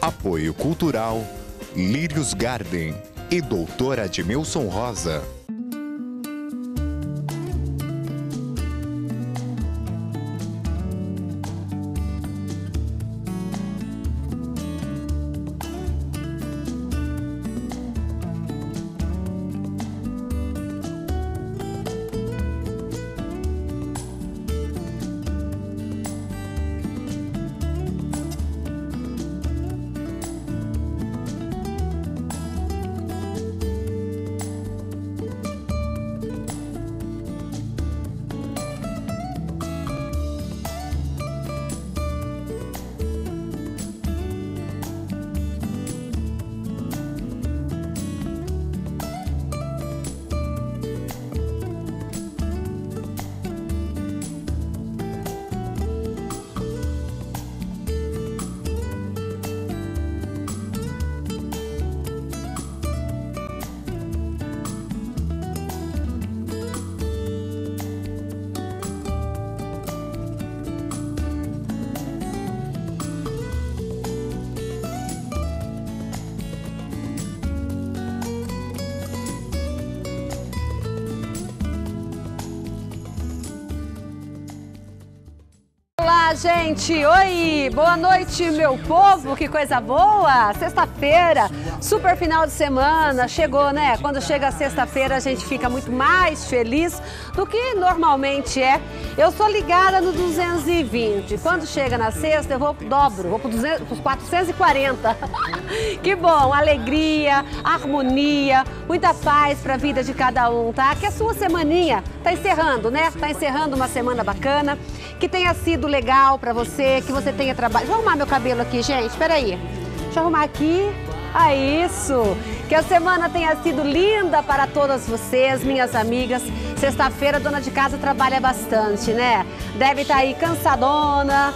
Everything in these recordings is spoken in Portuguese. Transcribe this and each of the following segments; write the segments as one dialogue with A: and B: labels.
A: Apoio Cultural, Lírios Garden e Doutora Admilson Rosa.
B: Gente! Oi! Boa noite, meu povo! Que coisa boa! Sexta-feira, super final de semana, chegou, né? Quando chega sexta-feira a gente fica muito mais feliz do que normalmente é. Eu sou ligada no 220. Quando chega na sexta, eu vou dobro, vou para os 440. que bom! Alegria, harmonia, muita paz para a vida de cada um, tá? Que a sua semaninha tá encerrando, né? Tá encerrando uma semana bacana que tenha sido legal para você, que você tenha trabalho. Vou arrumar meu cabelo aqui, gente. Espera aí. Deixa eu arrumar aqui. Ah, isso! Que a semana tenha sido linda para todas vocês, minhas amigas. Sexta-feira, dona de casa trabalha bastante, né? Deve estar tá aí cansadona,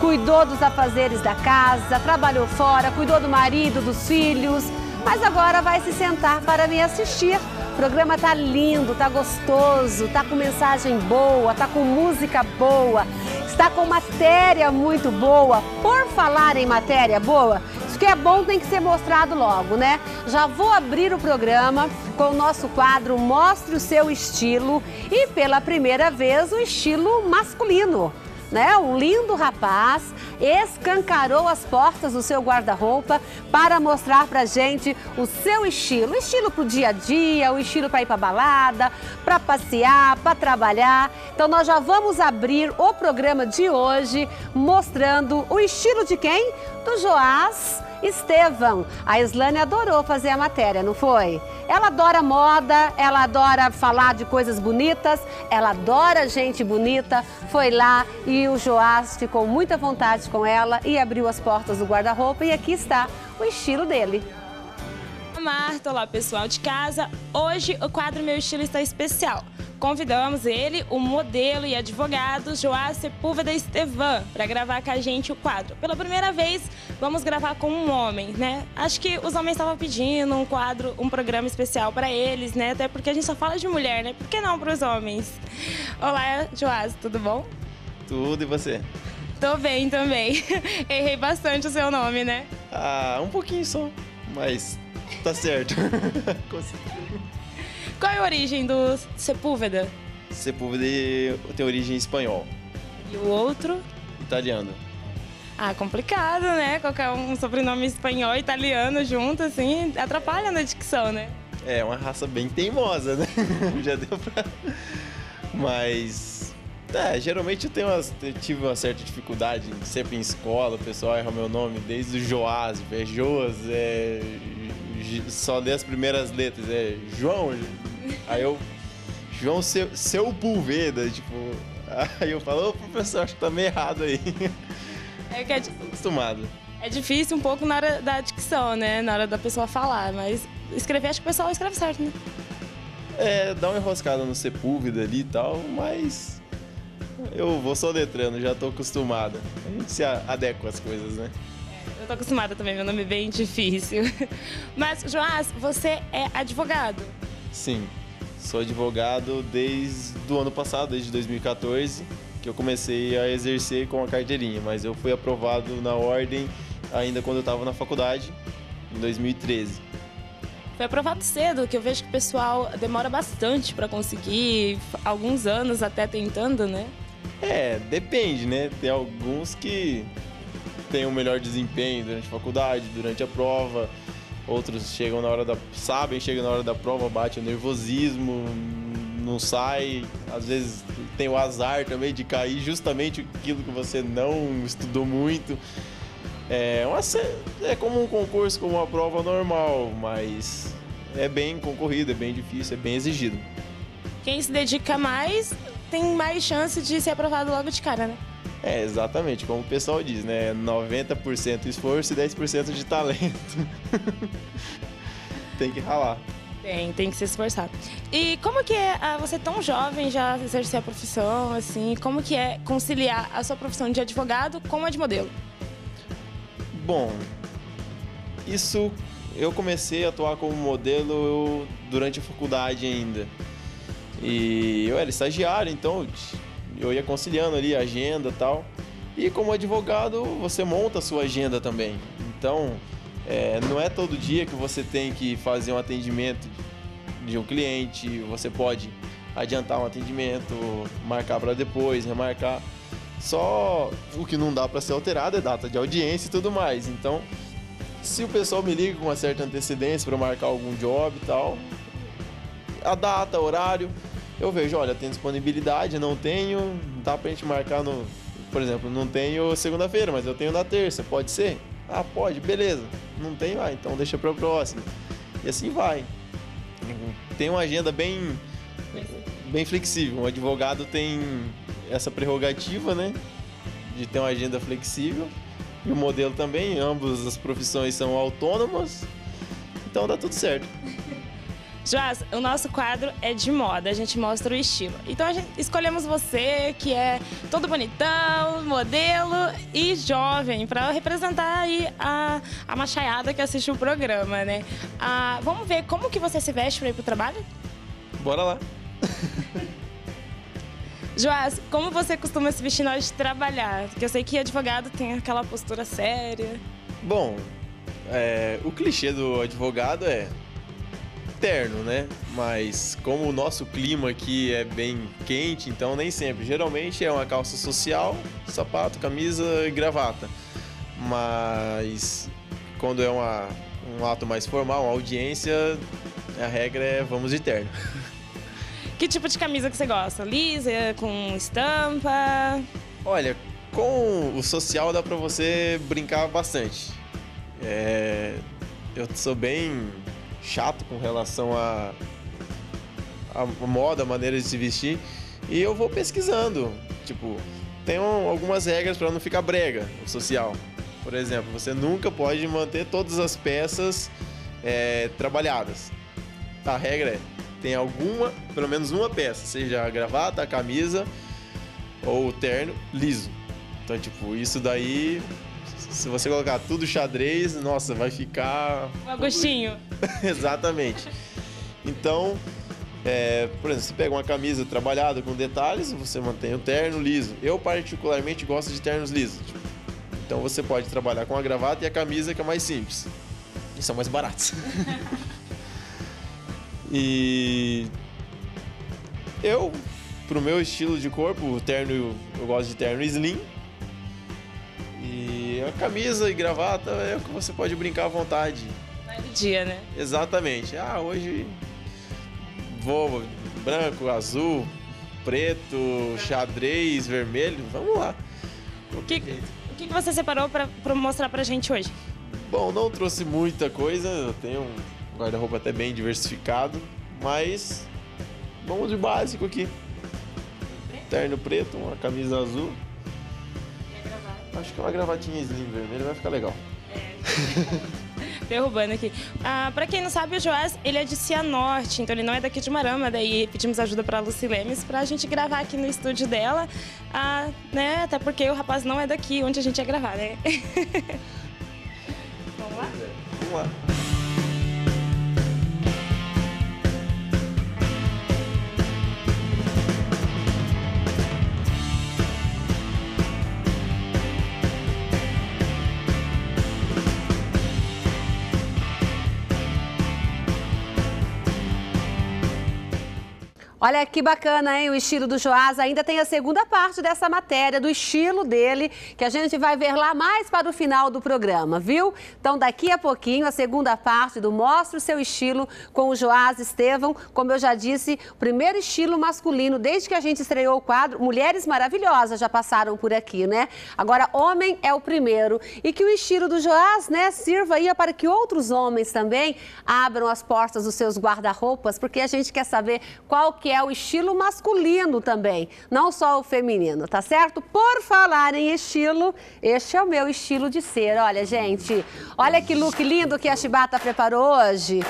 B: cuidou dos afazeres da casa, trabalhou fora, cuidou do marido, dos filhos, mas agora vai se sentar para me assistir programa tá lindo, tá gostoso, tá com mensagem boa, tá com música boa, está com matéria muito boa. Por falar em matéria boa, isso que é bom tem que ser mostrado logo, né? Já vou abrir o programa com o nosso quadro Mostre o seu estilo e pela primeira vez o estilo masculino né? Um lindo rapaz escancarou as portas do seu guarda-roupa para mostrar pra gente o seu estilo, o estilo pro dia a dia, o estilo para ir pra balada, para passear, para trabalhar. Então nós já vamos abrir o programa de hoje mostrando o estilo de quem? Do Joás Estevão. A Islane adorou fazer a matéria, não foi? Ela adora moda, ela adora falar de coisas bonitas, ela adora gente bonita. Foi lá e o Joás ficou muita vontade com ela e abriu as portas do guarda-roupa e aqui está o estilo dele.
C: Marta, olá pessoal de casa. Hoje o quadro Meu Estilo está especial. Convidamos ele, o modelo e advogado Joás Sepúlveda Estevan, para gravar com a gente o quadro. Pela primeira vez, vamos gravar com um homem, né? Acho que os homens estavam pedindo um quadro, um programa especial para eles, né? Até porque a gente só fala de mulher, né? Por que não para os homens? Olá, Joás, tudo bom?
D: Tudo, e você?
C: Tô bem também. Errei bastante o seu nome, né?
D: Ah, um pouquinho só, mas tá certo.
C: Qual é a origem do Sepúlveda?
D: Sepúlveda tem origem espanhol.
C: E o outro?
D: Italiano.
C: Ah, complicado, né? Colocar um sobrenome espanhol e italiano junto, assim, atrapalha na dicção, né?
D: É, uma raça bem teimosa, né? Já deu pra... Mas... É, geralmente eu, tenho eu tive uma certa dificuldade, sempre em escola, o pessoal erra meu nome, desde o Joás, é Joas, é... Só dei as primeiras letras, é João, Aí eu, João Seu, seu Pulveda, tipo. Aí eu falo, ô professor, acho que tá meio errado aí.
C: É que é
D: acostumado.
C: É difícil um pouco na hora da dicção, né? Na hora da pessoa falar, mas escrever, acho que o pessoal escreve certo, né?
D: É, dá uma enroscada no Sepúlveda ali e tal, mas eu vou só letrando, já tô acostumado. A gente se adequa às coisas, né?
C: Eu tô acostumada também, meu nome é bem difícil. Mas, Joás, você é advogado?
D: Sim, sou advogado desde o ano passado, desde 2014, que eu comecei a exercer com a carteirinha, mas eu fui aprovado na ordem ainda quando eu estava na faculdade, em 2013.
C: Foi aprovado cedo, que eu vejo que o pessoal demora bastante para conseguir, alguns anos até tentando, né?
D: É, depende, né? Tem alguns que têm um melhor desempenho durante a faculdade, durante a prova. Outros chegam na hora da. sabem, chegam na hora da prova, bate o nervosismo, não sai. Às vezes tem o azar também de cair justamente aquilo que você não estudou muito. É, uma, é como um concurso, como uma prova normal, mas é bem concorrido, é bem difícil, é bem exigido.
C: Quem se dedica mais tem mais chance de ser aprovado logo de cara, né?
D: É, exatamente, como o pessoal diz, né? 90% esforço e 10% de talento. tem que ralar.
C: Tem, tem que se esforçar. E como que é ah, você tão jovem já exercer a profissão, assim, como que é conciliar a sua profissão de advogado com a de modelo?
D: Bom, isso eu comecei a atuar como modelo durante a faculdade ainda. E eu era estagiário, então eu ia conciliando ali a agenda tal. E como advogado, você monta a sua agenda também. Então, é, não é todo dia que você tem que fazer um atendimento de um cliente, você pode adiantar um atendimento, marcar para depois, remarcar. Só o que não dá para ser alterado é data de audiência e tudo mais. Então, se o pessoal me liga com uma certa antecedência para marcar algum job e tal, a data, horário, eu vejo, olha, tem disponibilidade, não tenho, dá pra gente marcar no. Por exemplo, não tenho segunda-feira, mas eu tenho na terça, pode ser? Ah, pode, beleza. Não tenho, ah, então deixa pra próxima. E assim vai. Tem uma agenda bem, bem flexível. Um advogado tem essa prerrogativa, né? De ter uma agenda flexível. E o modelo também, ambas as profissões são autônomas. Então dá tudo certo.
C: Joás, o nosso quadro é de moda, a gente mostra o estilo. Então a gente, escolhemos você, que é todo bonitão, modelo e jovem, para representar aí a, a machaiada que assiste o programa, né? Ah, vamos ver como que você se veste para ir pro trabalho?
D: Bora lá.
C: Joás, como você costuma se vestir na hora de trabalhar? Porque eu sei que advogado tem aquela postura séria.
D: Bom, é, o clichê do advogado é terno, né? Mas como o nosso clima aqui é bem quente, então nem sempre. Geralmente é uma calça social, sapato, camisa e gravata. Mas quando é uma, um ato mais formal, uma audiência, a regra é vamos de terno.
C: Que tipo de camisa que você gosta? Lisa, com estampa?
D: Olha, com o social dá pra você brincar bastante. É, eu sou bem chato com relação a, a moda, a maneira de se vestir. E eu vou pesquisando. Tipo, tem algumas regras para não ficar brega o social. Por exemplo, você nunca pode manter todas as peças é, trabalhadas. A regra é tem alguma, pelo menos uma peça, seja a gravata, a camisa ou o terno liso. Então, tipo, isso daí se você colocar tudo xadrez, nossa, vai ficar.
C: Um agostinho.
D: Exatamente. Então, é, por exemplo, você pega uma camisa trabalhada com detalhes, você mantém o terno liso. Eu, particularmente, gosto de ternos lisos. Então, você pode trabalhar com a gravata e a camisa, que é mais simples. E são mais baratos. e. Eu, pro meu estilo de corpo, o terno, eu gosto de terno slim a camisa e gravata é o que você pode brincar à vontade.
C: Do dia, né?
D: Exatamente. Ah, hoje vou branco, azul, preto, xadrez, vermelho. Vamos lá.
C: O que, o que você separou para mostrar pra gente hoje?
D: Bom, não trouxe muita coisa. Eu tenho um guarda-roupa até bem diversificado, mas vamos de básico aqui. Terno preto, uma camisa azul. Acho que uma gravatinha slim vermelha vai ficar legal.
C: É. Derrubando aqui. Ah, pra quem não sabe, o Joás, ele é de Cianorte, então ele não é daqui de Marama, daí pedimos ajuda pra Lucy Lemes pra gente gravar aqui no estúdio dela, ah, né? Até porque o rapaz não é daqui onde a gente ia gravar, né? Vamos lá?
D: Vamos lá.
B: Olha que bacana, hein? O estilo do Joás ainda tem a segunda parte dessa matéria, do estilo dele, que a gente vai ver lá mais para o final do programa, viu? Então, daqui a pouquinho, a segunda parte do Mostra o Seu Estilo com o Joás Estevão. Como eu já disse, primeiro estilo masculino, desde que a gente estreou o quadro, Mulheres Maravilhosas já passaram por aqui, né? Agora, homem é o primeiro. E que o estilo do Joás, né, sirva aí para que outros homens também abram as portas dos seus guarda-roupas, porque a gente quer saber qual que que é o estilo masculino também, não só o feminino, tá certo? Por falar em estilo, este é o meu estilo de ser. Olha, gente, olha que look lindo que a Chibata preparou hoje.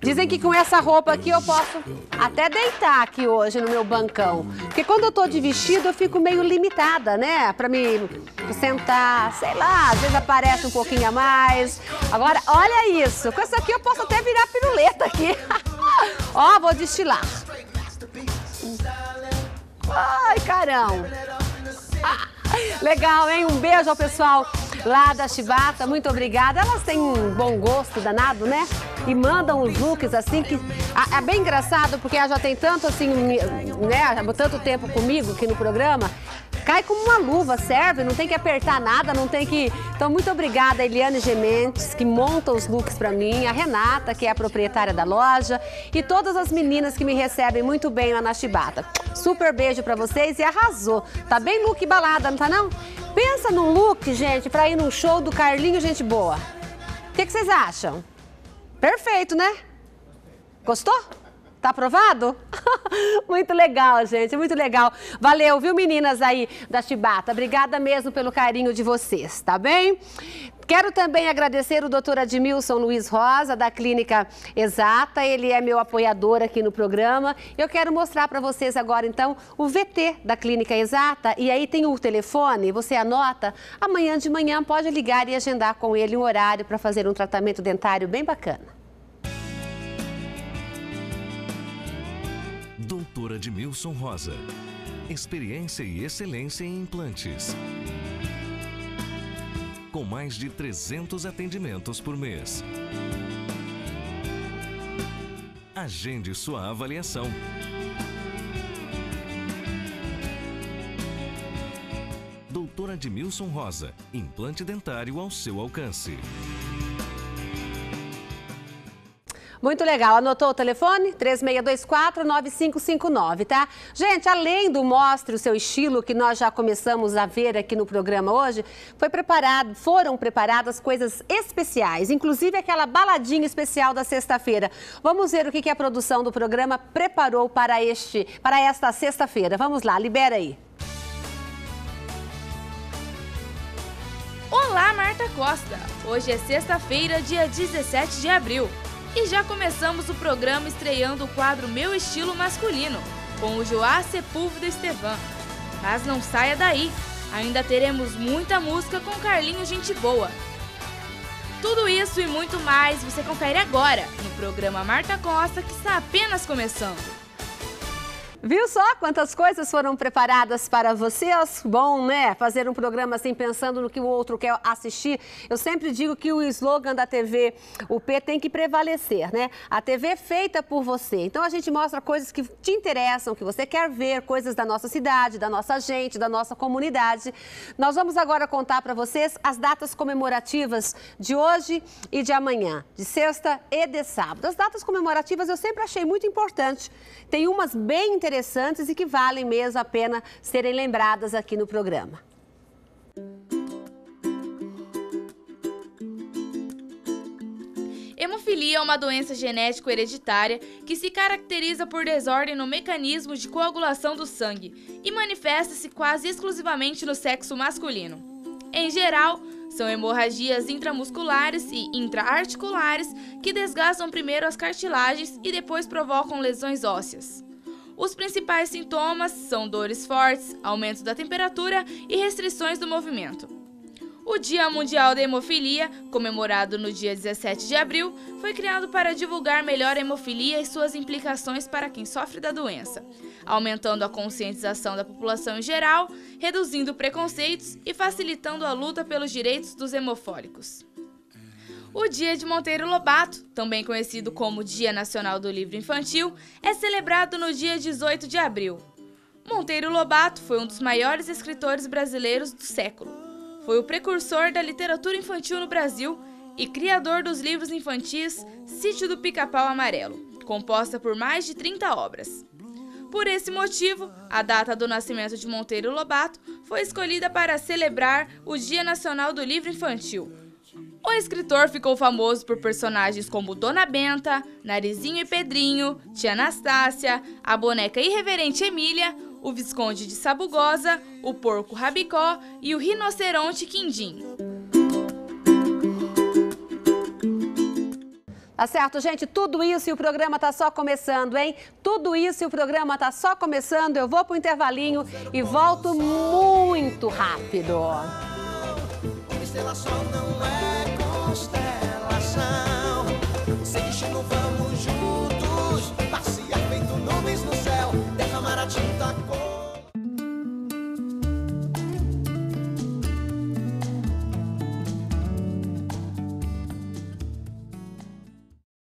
B: Dizem que com essa roupa aqui eu posso até deitar aqui hoje no meu bancão. Porque quando eu tô de vestido eu fico meio limitada, né? Pra me sentar, sei lá, às vezes aparece um pouquinho a mais. Agora, olha isso. Com essa aqui eu posso até virar piruleta aqui. Ó, vou destilar. Ai, carão. Ah, legal, hein? Um beijo ao pessoal lá da Chibata. Muito obrigada. Elas têm um bom gosto danado, né? E mandam os looks assim que. É bem engraçado porque ela já tem tanto assim, né? Tanto tempo comigo aqui no programa Cai como uma luva, serve, não tem que apertar nada, não tem que... Então, muito obrigada a Eliane Gementes, que monta os looks para mim, a Renata, que é a proprietária da loja, e todas as meninas que me recebem muito bem lá na Chibata. Super beijo para vocês e arrasou. Tá bem look balada, não tá não? Pensa num look, gente, para ir num show do Carlinho Gente Boa. O que, que vocês acham? Perfeito, né? Gostou? Tá aprovado? muito legal, gente, muito legal. Valeu, viu, meninas aí da Chibata? Obrigada mesmo pelo carinho de vocês, tá bem? Quero também agradecer o doutor Admilson Luiz Rosa, da Clínica Exata. Ele é meu apoiador aqui no programa. Eu quero mostrar para vocês agora, então, o VT da Clínica Exata. E aí tem o telefone, você anota. Amanhã de manhã pode ligar e agendar com ele um horário para fazer um tratamento dentário bem bacana.
E: Doutora de Milson Rosa. Experiência e excelência em implantes. Com mais de 300 atendimentos por mês. Agende sua avaliação. Doutora de Milson Rosa. Implante dentário ao seu alcance.
B: Muito legal. Anotou o telefone? 3624-9559, tá? Gente, além do Mostre o Seu Estilo, que nós já começamos a ver aqui no programa hoje, foi preparado, foram preparadas coisas especiais, inclusive aquela baladinha especial da sexta-feira. Vamos ver o que, que a produção do programa preparou para, este, para esta sexta-feira. Vamos lá, libera aí.
F: Olá, Marta Costa! Hoje é sexta-feira, dia 17 de abril. E já começamos o programa estreando o quadro Meu Estilo Masculino, com o Joá Sepúlveda Estevan. Mas não saia daí, ainda teremos muita música com Carlinho Gente Boa. Tudo isso e muito mais você confere agora no programa Marta Costa, que está apenas começando.
B: Viu só quantas coisas foram preparadas para vocês? Bom, né? Fazer um programa assim pensando no que o outro quer assistir. Eu sempre digo que o slogan da TV UP tem que prevalecer, né? A TV é feita por você. Então a gente mostra coisas que te interessam, que você quer ver, coisas da nossa cidade, da nossa gente, da nossa comunidade. Nós vamos agora contar para vocês as datas comemorativas de hoje e de amanhã, de sexta e de sábado. As datas comemorativas eu sempre achei muito importante. Tem umas bem interessantes interessantes e que valem mesmo a pena serem lembradas aqui no programa.
F: Hemofilia é uma doença genética hereditária que se caracteriza por desordem no mecanismo de coagulação do sangue e manifesta-se quase exclusivamente no sexo masculino. Em geral, são hemorragias intramusculares e intraarticulares que desgastam primeiro as cartilagens e depois provocam lesões ósseas. Os principais sintomas são dores fortes, aumento da temperatura e restrições do movimento. O Dia Mundial da Hemofilia, comemorado no dia 17 de abril, foi criado para divulgar melhor a hemofilia e suas implicações para quem sofre da doença, aumentando a conscientização da população em geral, reduzindo preconceitos e facilitando a luta pelos direitos dos hemofólicos. O Dia de Monteiro Lobato, também conhecido como Dia Nacional do Livro Infantil, é celebrado no dia 18 de abril. Monteiro Lobato foi um dos maiores escritores brasileiros do século. Foi o precursor da literatura infantil no Brasil e criador dos livros infantis Sítio do Pica-Pau Amarelo, composta por mais de 30 obras. Por esse motivo, a data do nascimento de Monteiro Lobato foi escolhida para celebrar o Dia Nacional do Livro Infantil, o escritor ficou famoso por personagens como Dona Benta, Narizinho e Pedrinho, Tia Anastácia, a boneca irreverente Emília, o Visconde de Sabugosa, o porco Rabicó e o rinoceronte Quindim.
B: Tá certo, gente? Tudo isso e o programa tá só começando, hein? Tudo isso e o programa tá só começando. Eu vou pro intervalinho e volto muito rápido. Constelação não é